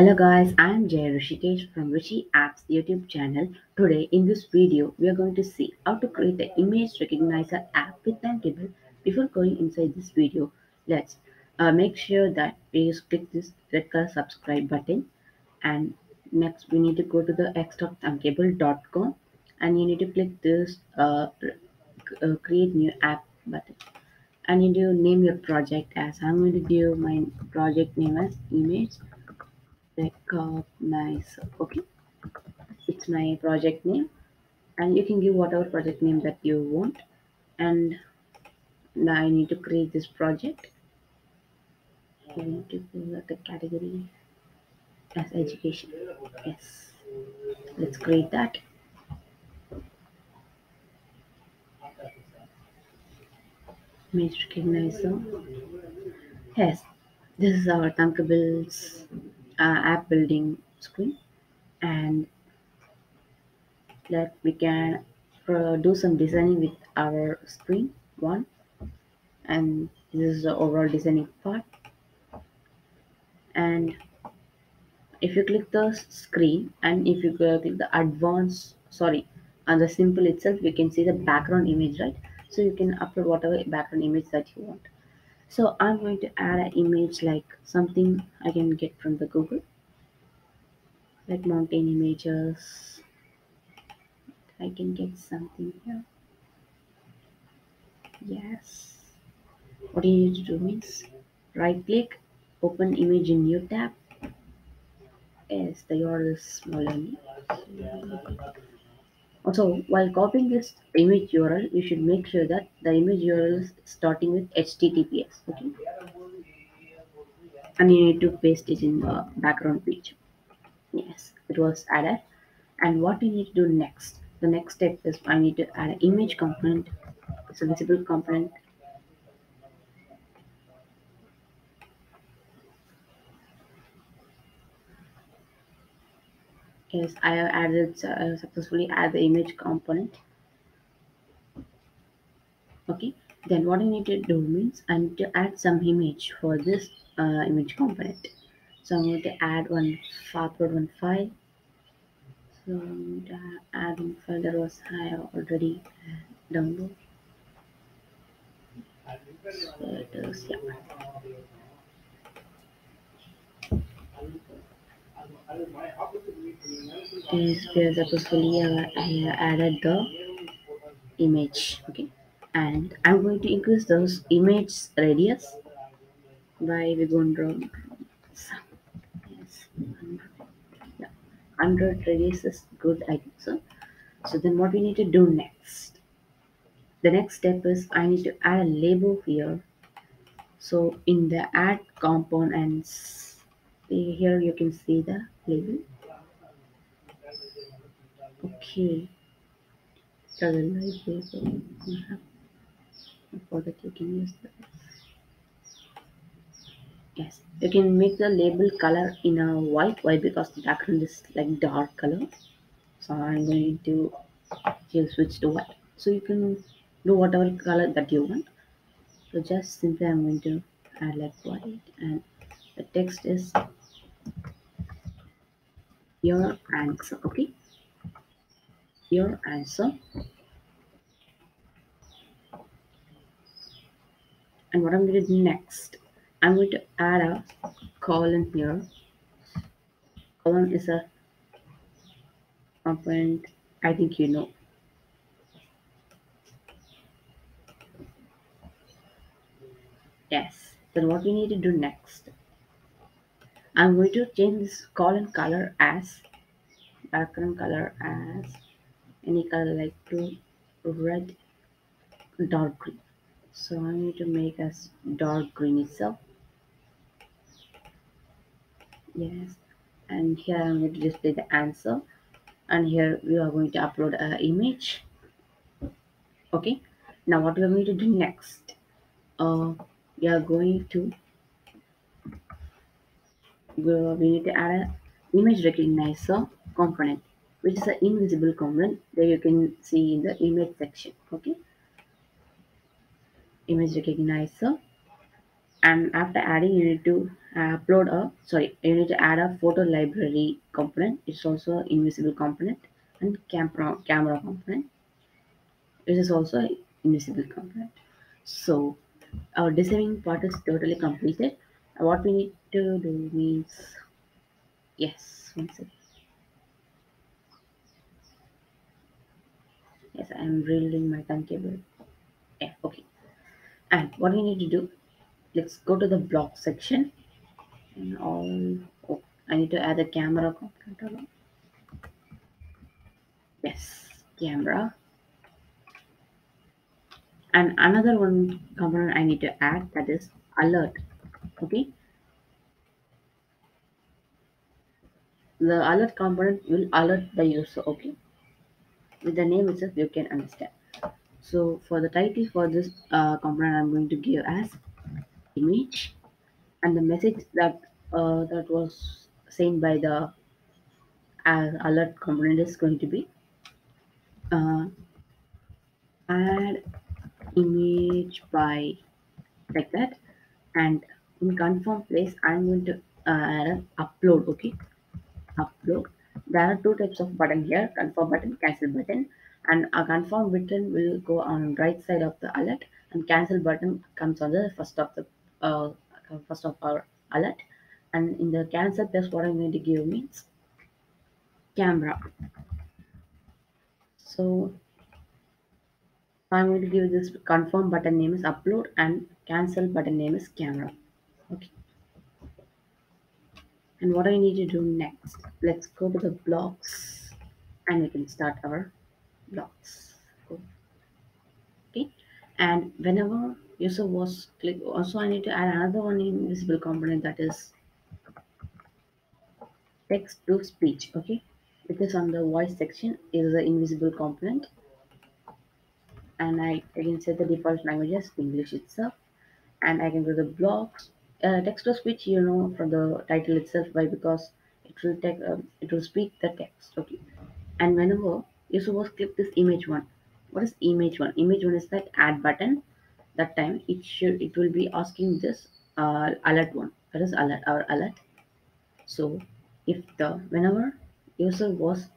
Hello guys, I am Jay Rishikesh from Rishe Apps YouTube channel. Today in this video, we are going to see how to create the image recognizer app with Thunkable. Before going inside this video, let's uh, make sure that you click this red color subscribe button and next we need to go to the x.thunkable.com and you need to click this uh, uh, create new app button and you need to name your project as I'm going to give my project name as image recognize okay. It's my project name. And you can give whatever project name that you want. And now I need to create this project. I need to fill the category as education. Yes. Let's create that. Image recognizer yes. This is our Thunkables uh, app building screen. And that we can uh, do some designing with our screen one. And this is the overall designing part. And if you click the screen and if you click the advanced sorry on the simple itself we can see the background image right? So you can upload whatever background image that you want so i'm going to add an image like something i can get from the google. Like mountain images. I can get something here. Yes. What do you need to do means right click open image in new tab. Yes the url is small only also while copying this image url you should make sure that the image url is starting with https okay? And you need to paste it in the background page. Yes it was added. And what you need to do next? The next step is i need to add an image component it's a visible component yes i have added uh, successfully add the image component. Okay then what i need to do means i need to add some image for this uh, image component. So i'm going to add one upload one file. So I'm going to add one file that was I already download so it is yeah is where successfully uh, I added the image okay? And I'm going to increase those image radius by we're going to yes, yeah, 100 radius is good I think so. So then what we need to do next? The next step is I need to add a label here. So in the add components here you can see the label okay. So the light label for that you can use this yes. You can make the label color in a white. Why? Because the background is like dark color. So i'm going to just switch to white. So you can do whatever color that you want. So just simply i'm going to add like white. And the text is your answer. Okay your answer and what i'm going to do next i'm going to add a column here. Column is a component i think you know. Yes then what we need to do next? I'm going to change this column color as background color as any color like blue red dark green. So i need to make as dark green itself. Yes. And here i'm going to display the answer. And here we are going to upload an image. Okay. Now what we are going to do next? Uh, we are going to we need to add an image recognizer component which is an invisible component that you can see in the image section okay? Image recognizer. And after adding you need to upload a sorry you need to add a photo library component. It's also an invisible component and camera camera component. It is also an invisible component. So our designing part is totally completed. What we need to do means yes one second yes i am reading my timetable. Yeah okay. And what we need to do let's go to the block section. And all oh, i need to add a camera component yes camera. And another one component i need to add that is alert okay? The alert component will alert the user okay with the name itself you can understand. So for the title for this uh, component i'm going to give as image. And the message that uh, that was sent by the uh, alert component is going to be uh, add image by like that. And in confirm place i'm going to uh, add upload okay? Upload there are two types of button here confirm button cancel button. And a confirm button will go on right side of the alert and cancel button comes on the first of the uh, first of our alert. And in the cancel test what i'm going to give means camera. So i'm going to give this confirm button name is upload and cancel button name is camera. Okay and what I need to do next let's go to the blocks. And we can start our blocks. Okay. And whenever user was click also I need to add another one invisible component that is text to speech. Okay. It is on the voice section is the invisible component. And I, I can set the default language as English itself. And I can go to the blocks uh, text to speech you know from the title itself why? Because it will take um, it will speak the text okay? And whenever you suppose click this image one what is image one? Image one is that add button. That time it should it will be asking this uh, alert one. That is alert? Our alert. So if the whenever user was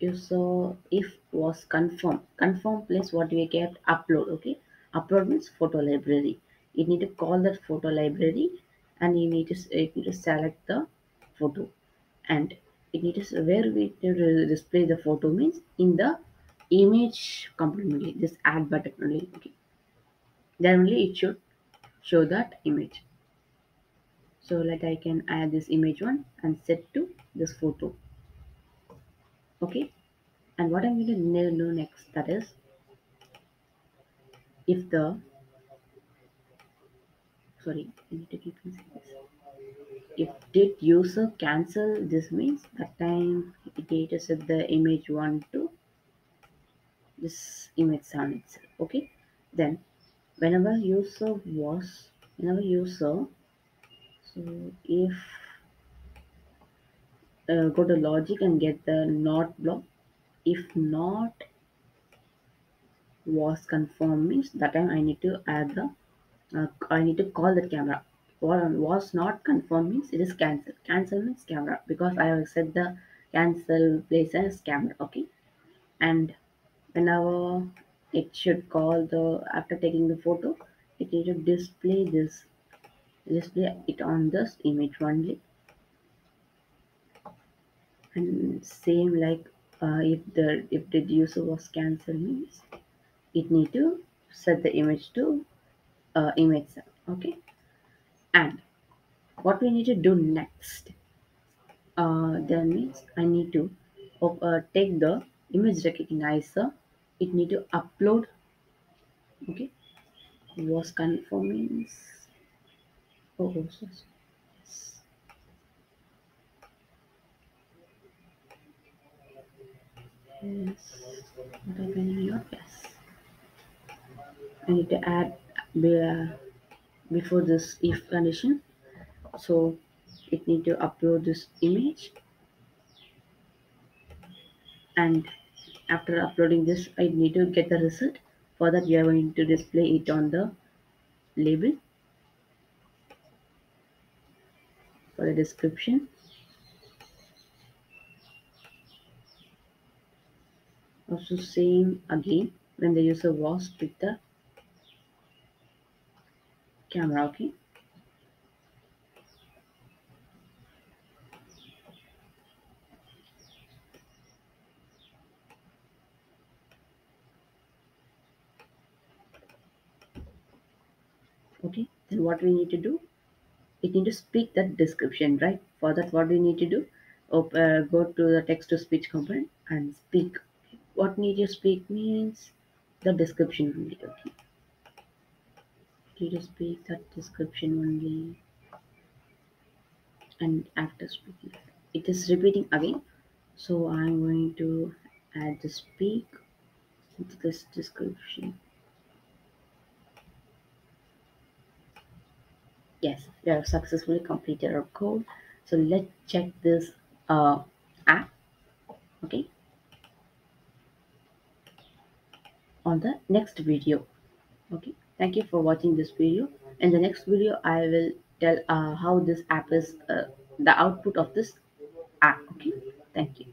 user if was confirm confirm place what we kept upload okay? Upload means photo library you need to call that photo library and you need to, you need to select the photo. And it needs to, where we need display the photo means in the image component only this add button only okay. Then only it should show that image. So like i can add this image one and set to this photo. Okay? And what i'm going to know next that is if the sorry I need to keep using this. If did user cancel this means that time need set the image one to this image sound itself okay? Then whenever user was whenever user so if uh, go to logic and get the not block if not was confirmed means that time i need to add the uh, i need to call the camera. What was not confirmed means it is cancel cancel means camera because i have set the cancel place as camera okay? And whenever it should call the after taking the photo it need to display this display it on this image only. And same like uh, if the if the user was cancelled means it need to set the image to uh, image cell okay and what we need to do next uh, then means I need to uh, take the image recognizer it need to upload okay was confirmed means oh, oh so, so. Yes. What happened here? Yes. I need to add before this if condition. So it need to upload this image and after uploading this I need to get the result. For that we are going to display it on the label for the description also same again when the user was with the camera okay? Okay then what we need to do? We need to speak that description right? For that what we need to do? Op- uh, go to the text to speech component and speak. What need to speak means the description only okay to speak that description only and after speaking. It is repeating again. So i'm going to add the speak into this description. Yes we have successfully completed our code. So let's check this uh, app. Okay. On the next video. Okay thank you for watching this video. In the next video i will tell uh, how this app is uh, the output of this app okay? Thank you